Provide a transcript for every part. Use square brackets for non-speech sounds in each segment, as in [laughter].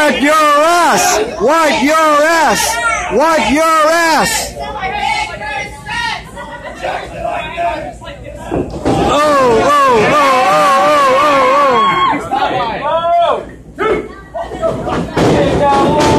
Wipe your ass! Wipe your ass! Wipe your ass! Oh, oh, oh, oh, oh, oh, oh!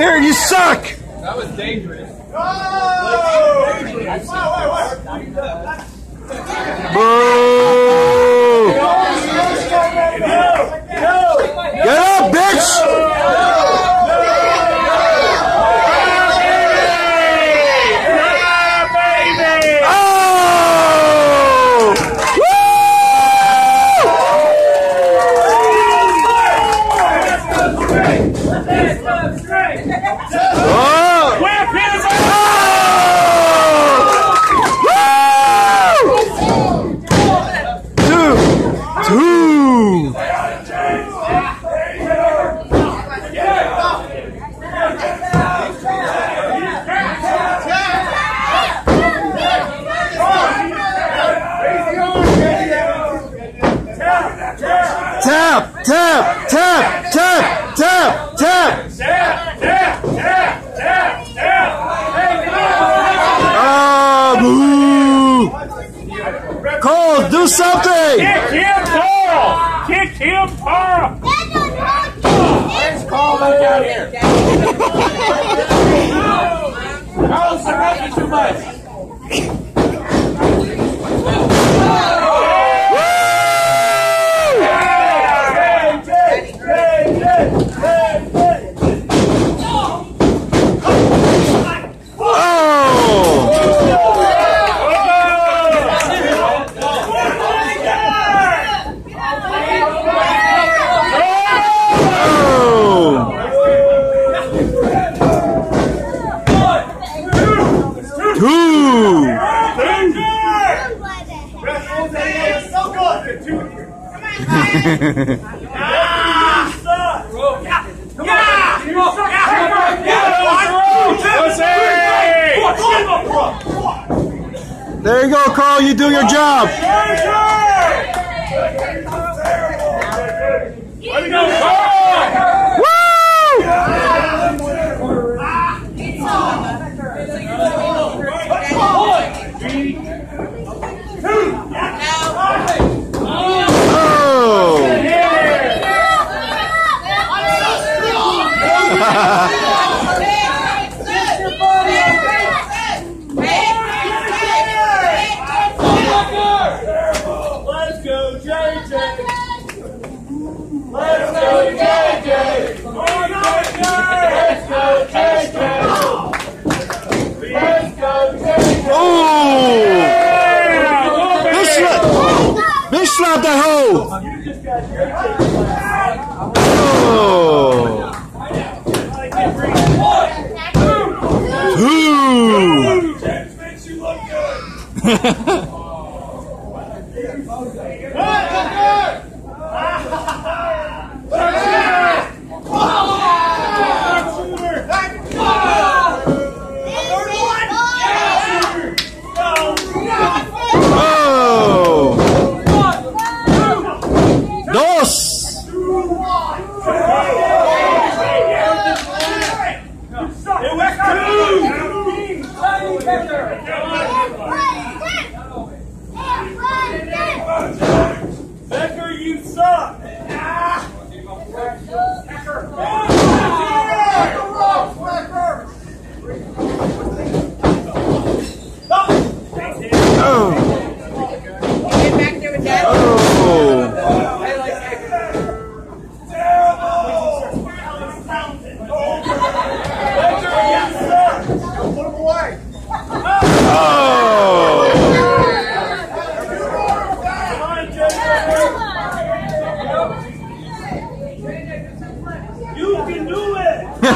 Aaron, you suck! That was dangerous. Boo! Something! Kick him, Carl! Kick him, Carl! Where's Carl back out here? Carl's surrounding too much. Oh! Oh! Two! There you go, Carl. You do your job. Woo! Oh! Let's go, JJ! Let's go, JJ! Let's go, JJ! Let's go, JJ! Oh! Bitch slap that hoe! Oh! Two! [laughs] [laughs] Oh! Dos! Becker Put his head up. You got me. Oh! No, I got you. Hey! Ready!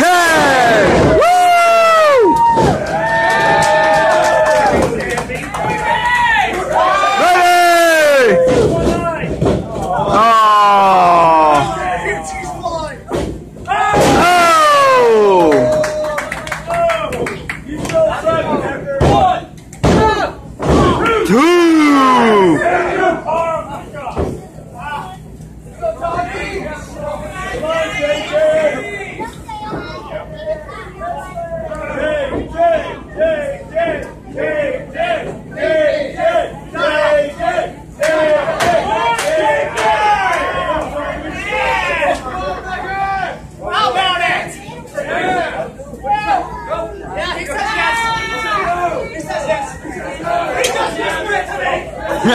ten!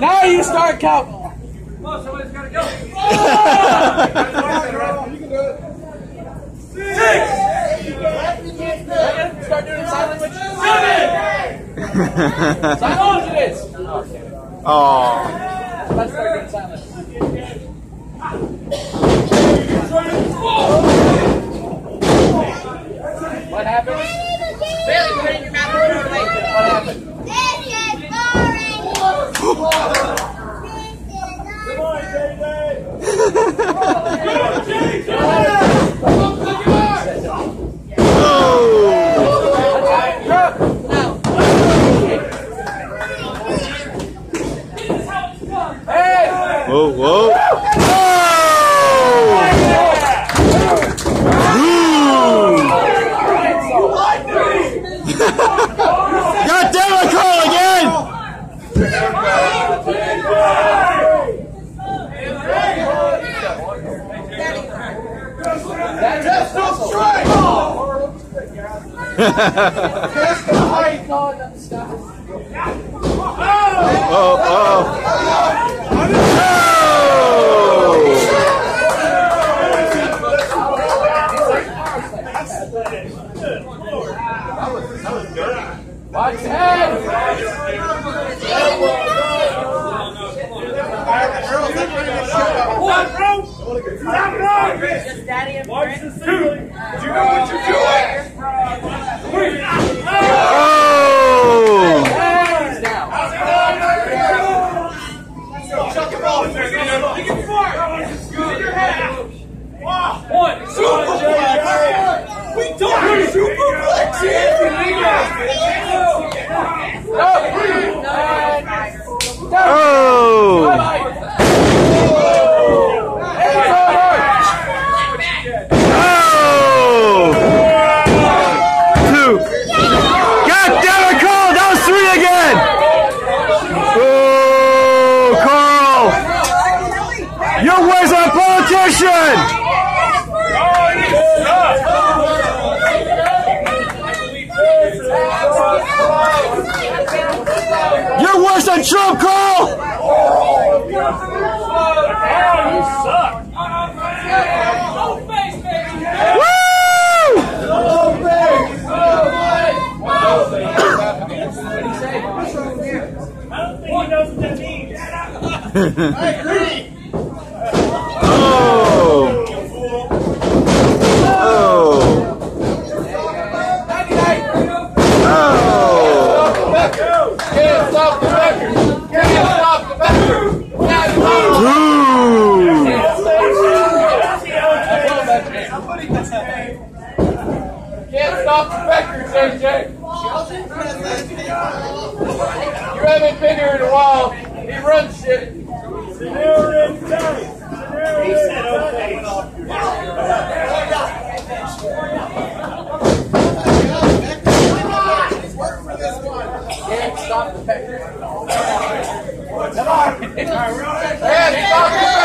Get up, you bum! This is your fault, Carl. now you start. Now you start counting. Start doing silent witch. Silent it is. Oh. Let's start doing silent. What happened? Bailey, put it in your mouth. What happened? Oh! Hey! Whoa, whoa. Oh, oh. Watch your head! Oh! Hands down. One, We don't superplex Oh! Oh! Objection! Oh, you suck! You're worse than Trump, Carl! Oh, you suck! Woo! I don't think he knows what that means. Oh! Oh! Oh! Can't stop the record. Can't stop the record. Can't stop the record, JJ. You haven't been here in a while. Stop. Come on. Can't stop